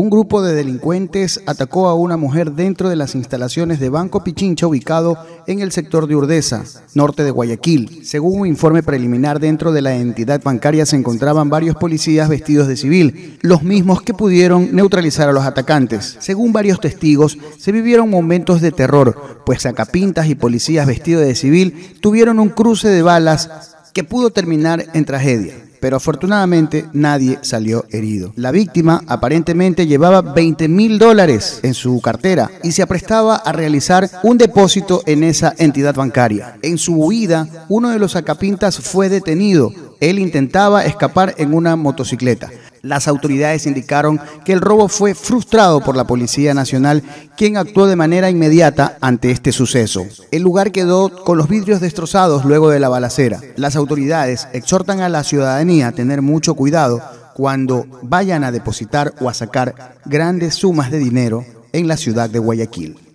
Un grupo de delincuentes atacó a una mujer dentro de las instalaciones de Banco Pichincha ubicado en el sector de Urdesa, norte de Guayaquil. Según un informe preliminar, dentro de la entidad bancaria se encontraban varios policías vestidos de civil, los mismos que pudieron neutralizar a los atacantes. Según varios testigos, se vivieron momentos de terror, pues sacapintas y policías vestidos de civil tuvieron un cruce de balas que pudo terminar en tragedia pero afortunadamente nadie salió herido. La víctima aparentemente llevaba 20 mil dólares en su cartera y se aprestaba a realizar un depósito en esa entidad bancaria. En su huida, uno de los acapintas fue detenido. Él intentaba escapar en una motocicleta. Las autoridades indicaron que el robo fue frustrado por la Policía Nacional, quien actuó de manera inmediata ante este suceso. El lugar quedó con los vidrios destrozados luego de la balacera. Las autoridades exhortan a la ciudadanía a tener mucho cuidado cuando vayan a depositar o a sacar grandes sumas de dinero en la ciudad de Guayaquil.